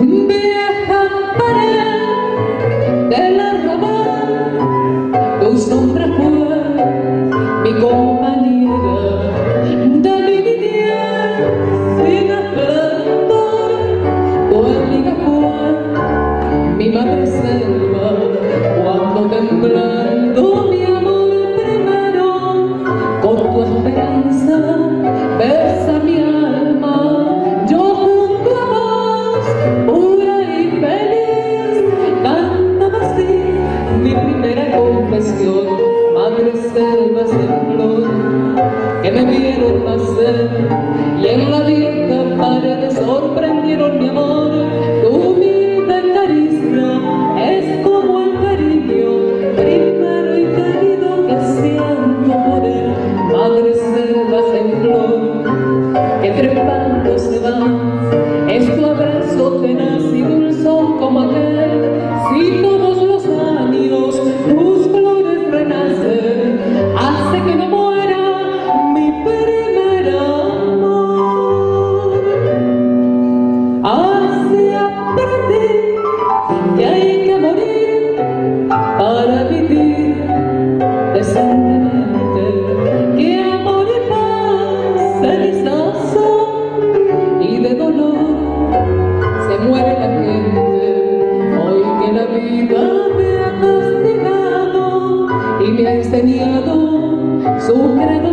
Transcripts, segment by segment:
vieja pared del arrabal, tu sombra fue mi compañera de mi niñez sin esplendor, tu amiga fue mi madre selva. me vieron nacer y en la linda pared sorprendieron mi amor. Tu vida en carisma es como el cariño primero y querido que siento por él madres selvas en flor que trepando se van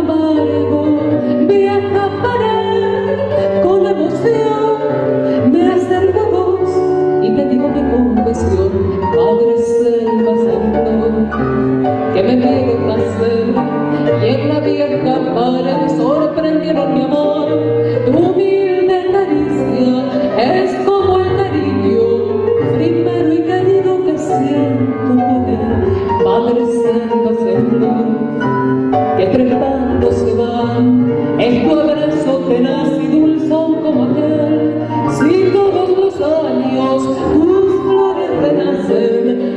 Me escapare, con emoción, me acerco a y te digo que confesión, Padre Serva, ser tú, que me pegues hacer? ser, y en la vieja pare de sorprender mi amor, tu humilde caricia es como el cariño, primero y querido que siento, Padre Serva, ser. tenaz y dulce como aquel, si todos los años tus flores renacen,